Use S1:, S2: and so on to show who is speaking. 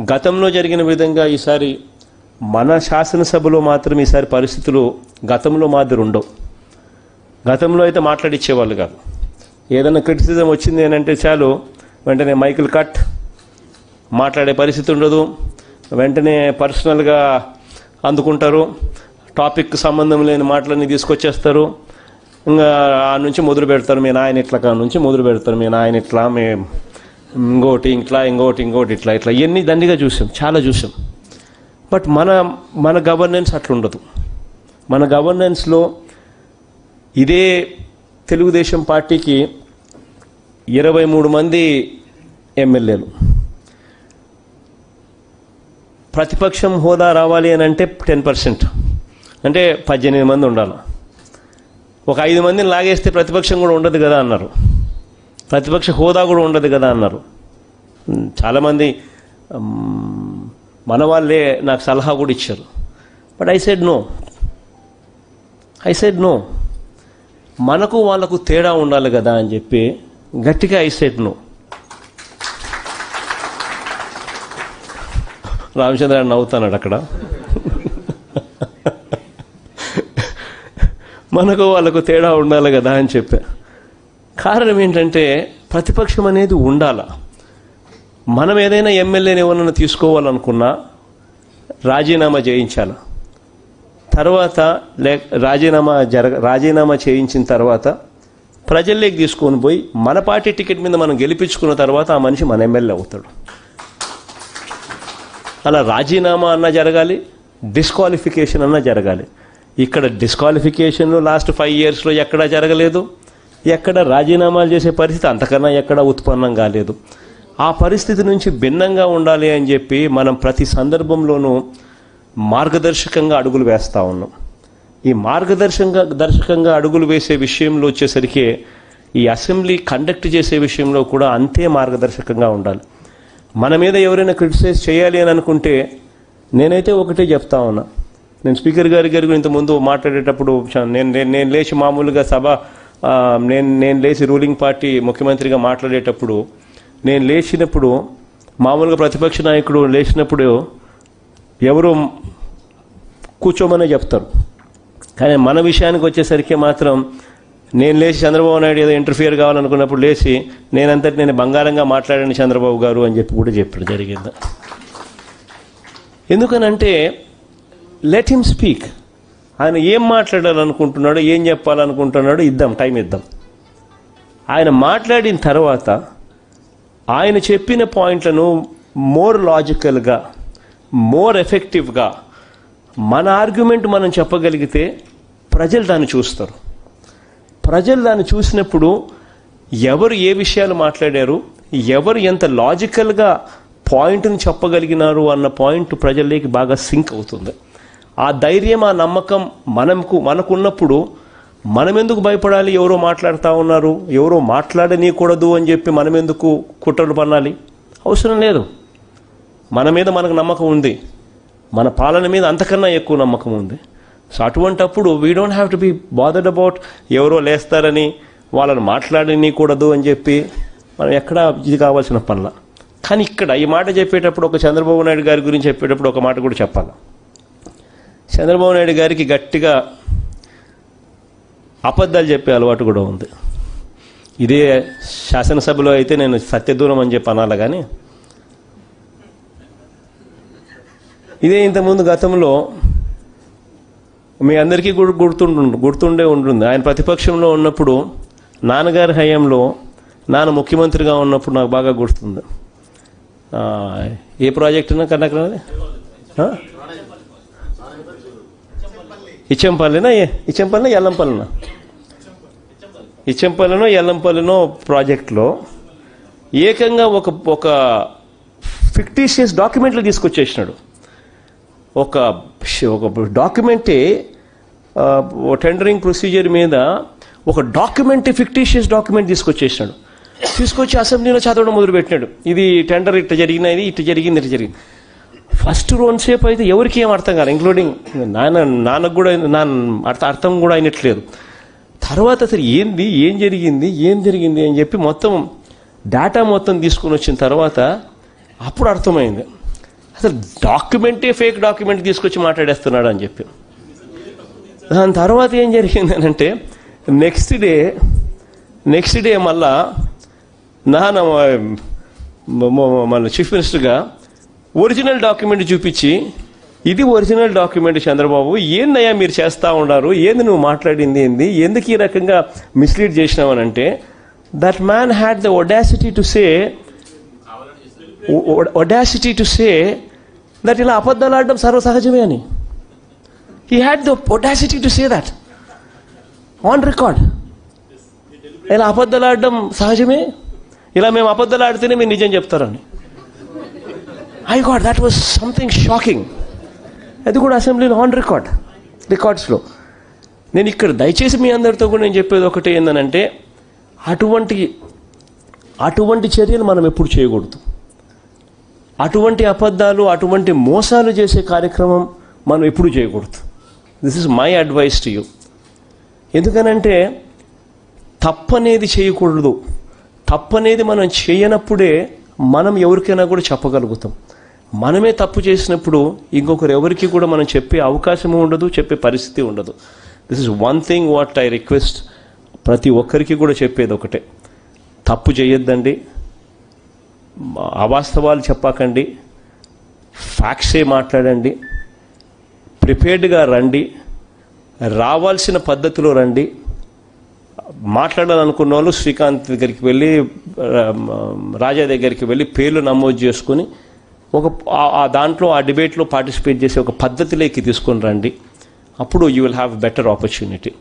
S1: గతంలో జరిగిన విధంగా ఈసారి మన శాసనసభలో మాత్రం ఈసారి పరిస్థితులు గతంలో మాదిరి ఉండవు. గతంలో అయితే మాట్లాడిచ్చేవాళ్ళు కాదు. ఏదైనా క్రిటిసిజం వచ్చింది ఏంటంటే అంటే చాలు వెంటనే మైకిల్ కట్ మాట్లాడే పరిస్థితి ఉండదు. వెంటనే పర్సనల్గా అందుకుంటారు. టాపిక్ సంబంధం లేని మాటలన్నీ తీసుకొచ్చేస్తారు. ఇంకా ఆ నుంచి మొదలు పెడతారు మీ నాయన ఇట్లా నుంచి మొదలు పెడతారు మీ నాయన ఇట్లా మీ ఇంకోటి ఇట్లా ఇంకోటి ఇంకోటి ఇట్లా ఇట్లా ఇవన్నీ దండిగా చూసాం చాలా చూసాం. బట్ మన మన గవర్నెన్స్ అట్లుండదు. మన గవర్నెన్స్లో ఇదే తెలుగుదేశం పార్టీకి ఇరవై మూడు మంది ఎమ్మెల్యేలు. ప్రతిపక్షం హోదా రావాలి అని అంటే టెన్ పర్సెంట్. అంటే పద్దెనిమిది మంది ఉండాలి. ఒక ఐదు మందిని లాగేస్తే ప్రతిపక్షం కూడా ఉండదు కదా అన్నారు. ప్రతిపక్ష హోదా కూడా ఉండదు కదా అన్నారు. చాలామంది మన వాళ్ళే నాకు సలహా కూడా ఇచ్చారు. But I said no I said no మనకు వాళ్ళకు తేడా ఉండాలి కదా అని చెప్పి గట్టిగా ఐ సెడ్ నో రామచంద్ర నవ్వుతున్నాడు అక్కడ. మనకు వాళ్ళకు తేడా ఉండాలి కదా అని చెప్పా. కారణం ఏంటంటే ప్రతిపక్షం అనేది ఉండాలా? మనం ఏదైనా ఎమ్మెల్యేని ఎవరన్నా తీసుకోవాలనుకున్నా రాజీనామా చేయించాలి. తర్వాత లే రాజీనామా జరగ రాజీనామా చేయించిన తర్వాత ప్రజల్లోకి తీసుకొని పోయి మన పార్టీ టికెట్ మీద మనం గెలిపించుకున్న తర్వాత ఆ మనిషి మన ఎమ్మెల్యే అవుతాడు. అలా రాజీనామా అన్నా జరగాలి డిస్క్వాలిఫికేషన్ అన్నా జరగాలి. ఇక్కడ డిస్క్వాలిఫికేషన్ లాస్ట్ ఫైవ్ ఇయర్స్లో ఎక్కడా జరగలేదు. ఎక్కడ రాజీనామాలు చేసే పరిస్థితి అంతకన్నా ఎక్కడ ఉత్పన్నం కాలేదు. ఆ పరిస్థితి నుంచి భిన్నంగా ఉండాలి అని చెప్పి మనం ప్రతి సందర్భంలోనూ మార్గదర్శకంగా అడుగులు వేస్తూ ఉన్నాం. ఈ మార్గదర్శకంగా దర్శకంగా అడుగులు వేసే విషయంలో వచ్చేసరికి ఈ అసెంబ్లీ కండక్ట్ చేసే విషయంలో కూడా అంతే మార్గదర్శకంగా ఉండాలి. మన మీద ఎవరైనా క్రిటిసైజ్ చేయాలి అని అనుకుంటే నేనైతే ఒకటే చెప్తా ఉన్నా. నేను స్పీకర్ గారి గారి ఇంత ముందు మాట్లాడేటప్పుడు నేను నేను నేను లేచి మామూలుగా సభ నేను నేను లేచి రూలింగ్ పార్టీ ముఖ్యమంత్రిగా మాట్లాడేటప్పుడు నేను లేచినప్పుడు మామూలుగా ప్రతిపక్ష నాయకుడు లేచినప్పుడు ఎవరు కూర్చోమనే చెప్తారు. కానీ మన విషయానికి వచ్చేసరికి మాత్రం నేను లేచి చంద్రబాబు నాయుడు ఏదో ఇంటర్ఫియర్ కావాలనుకున్నప్పుడు లేచి నేనంతటి నేను బంగారంగా మాట్లాడాను చంద్రబాబు గారు అని చెప్పి కూడా చెప్పాడు జరిగింది. ఎందుకనంటే లెట్ హిమ్ స్పీక్ ఆయన ఏం మాట్లాడాలనుకుంటున్నాడో ఏం చెప్పాలనుకుంటున్నాడో ఇద్దాం టైం ఇద్దాం. ఆయన మాట్లాడిన తర్వాత ఆయన చెప్పిన పాయింట్లను మోర్ లాజికల్గా మోర్ ఎఫెక్టివ్గా మన ఆర్గ్యుమెంట్ మనం చెప్పగలిగితే ప్రజలు దాన్ని చూస్తారు. ప్రజలు దాన్ని చూసినప్పుడు ఎవరు ఏ విషయాలు మాట్లాడారు ఎవరు ఎంత లాజికల్గా పాయింట్ని చెప్పగలిగినారు అన్న పాయింట్ ప్రజల్లోకి బాగా సింక్ అవుతుంది. ఆ ధైర్యం ఆ నమ్మకం మనకు మనకున్నప్పుడు మనం ఎందుకు భయపడాలి? ఎవరో మాట్లాడుతూ ఉన్నారు. ఎవరో మాట్లాడనీయకూడదు అని చెప్పి మనం ఎందుకు కుట్రలు పన్నాలి? అవసరం లేదు. మన మీద మనకు నమ్మకం ఉంది. మన పాలన మీద అంతకన్నా ఎక్కువ నమ్మకం ఉంది. సో అటువంటప్పుడు we don't have to be bothered about ఎవరో లేస్తారని వాళ్ళని మాట్లాడనీయకూడదు అని చెప్పి మనం ఎక్కడ ఇది కావాల్సిన పనుల. కానీ ఇక్కడ ఈ మాట చెప్పేటప్పుడు ఒక చంద్రబాబు నాయుడు గారి గురించి చెప్పేటప్పుడు ఒక మాట కూడా చెప్పాలి. చంద్రబాబు నాయుడు గారికి గట్టిగా అబద్ధాలు చెప్పే అలవాటు కూడా ఉంది. ఇదే శాసనసభలో అయితే నేను సత్యదూరం అని చెప్పి అనాలి కానీ ఇదే ఇంతకుముందు గతంలో మీ అందరికీ గుర్తుండు గుర్తుండే ఉంటుంది ఆయన ప్రతిపక్షంలో ఉన్నప్పుడు నాన్నగారి హయాంలో నాన్న ముఖ్యమంత్రిగా ఉన్నప్పుడు నాకు బాగా గుర్తుంది. ఏ ప్రాజెక్ట్ కన్నా ఇచ్చంపల్లినా ఇచ్చంపల్లినా ఎల్లంపల్లినా? ఇచ్చంపల్లినో ఎల్లంపల్లినో ప్రాజెక్ట్లో ఏకంగా ఒక ఒక ఫిక్టీషియస్ డాక్యుమెంట్లు తీసుకొచ్చేసినాడు. ఒక ఒక డాక్యుమెంటే ఓ టెండరింగ్ ప్రొసీజర్ మీద ఒక డాక్యుమెంట్ ఫిక్టీషియస్ డాక్యుమెంట్ తీసుకొచ్చేసినాడు. తీసుకొచ్చి అసెంబ్లీలో చదవడం మొదలుపెట్టినాడు. ఇది టెండర్ ఇట్ట జరిగినది ఇట్ట జరిగింది ఇట్ట జరిగింది. ఫస్ట్ సేపు అయితే ఎవరికి ఏం అర్థం కాదు ఇంక్లూడింగ్ నాన్న నాన్నకు కూడా నాన్న అర్థం కూడా అయినట్లేదు. తర్వాత అసలు ఏంది ఏం జరిగింది ఏం జరిగింది అని చెప్పి మొత్తం డేటా మొత్తం తీసుకుని వచ్చిన తర్వాత అప్పుడు అర్థమైంది అసలు డాక్యుమెంటే ఫేక్ డాక్యుమెంట్ తీసుకొచ్చి మాట్లాడేస్తున్నాడు అని చెప్పి దాని తర్వాత ఏం జరిగింది అని అంటే నెక్స్ట్ డే నెక్స్ట్ డే మళ్ళా నాన్న మన చీఫ్ మినిస్టర్గా ఒరిజినల్ డాక్యుమెంట్ చూపించి ఇది ఒరిజినల్ డాక్యుమెంట్ చంద్రబాబు. ఏందయ్యా మీరు చేస్తా ఉన్నారు? ఏంది నువ్వు మాట్లాడింది ఏంది? ఎందుకు ఈ రకంగా mislead చేసినావనంటే that man had the audacity to say audacity to say that ఇలా అబద్ధాలు ఆడడం సర్వసహజమే అని. He had the audacity to say that on record ఇలా అబద్ధాలు ఆడడం సహజమే? ఇలా మేము అబద్ధాలు ఆడితేనే మీరు నిజం చెప్తారని. I got that was something shocking అది కూడా అసెంబ్లీలో ఆన్ రికార్డ్ రికార్డ్స్లో నేను ఇక్కడ దయచేసి మీ అందరితో కూడా నేను చెప్పేది ఒకటి ఏంటంటే అటువంటి అటువంటి చర్యలు మనం ఎప్పుడు చేయకూడదు. అటువంటి అబద్ధాలు అటువంటి మోసాలు చేసే కార్యక్రమం మనం ఎప్పుడు చేయకూడదు. This is my advice to you ఎందుకనంటే తప్పనేది చేయకూడదు. తప్పనేది మనం చేయనప్పుడే మనం ఎవరికైనా కూడా చెప్పగలుగుతాం. మనమే తప్పు చేసినప్పుడు ఇంకొకరు ఎవరికి కూడా మనం చెప్పే అవకాశం ఉండదు చెప్పే పరిస్థితి ఉండదు. This is one thing what I request ప్రతి ఒక్కరికి కూడా చెప్పేది ఒకటే. తప్పు చేయొద్దండి. అవాస్తవాలు చెప్పకండి. ఫ్యాక్ట్సే మాట్లాడండి. ప్రిపేర్డ్గా రండి. రావాల్సిన పద్ధతిలో రండి. మాట్లాడాలనుకున్న వాళ్ళు శ్రీకాంత్ దగ్గరికి వెళ్ళి రాజా దగ్గరికి వెళ్ళి పేర్లు నమోదు చేసుకుని ఒక ఆ దాంట్లో ఆ డిబేట్లో పార్టిసిపేట్ చేసే ఒక పద్ధతిలోకి తీసుకొని రండి. అప్పుడు you will have better opportunity